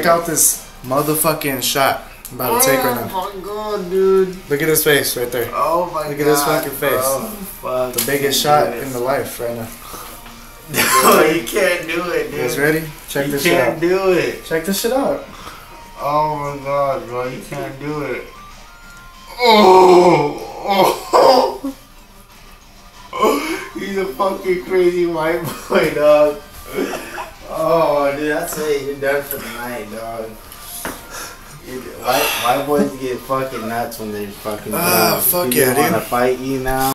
Check out this motherfucking shot I'm about to take right now. Oh my god, dude. Look at his face right there. Oh my god. Look at his fucking face. Fuck. The biggest shot in the life right now. No, you can't do it, You guys ready? Check You this shit out. You can't do it. Check this shit out. Oh my god, bro. You can't do it. Oh! oh. He's a fucking crazy white boy, dog. That's it. You're done for the night, dog. White, white boys get fucking nuts when they're fucking Ah, drunk. fuck yeah, dude. wanna fight you now.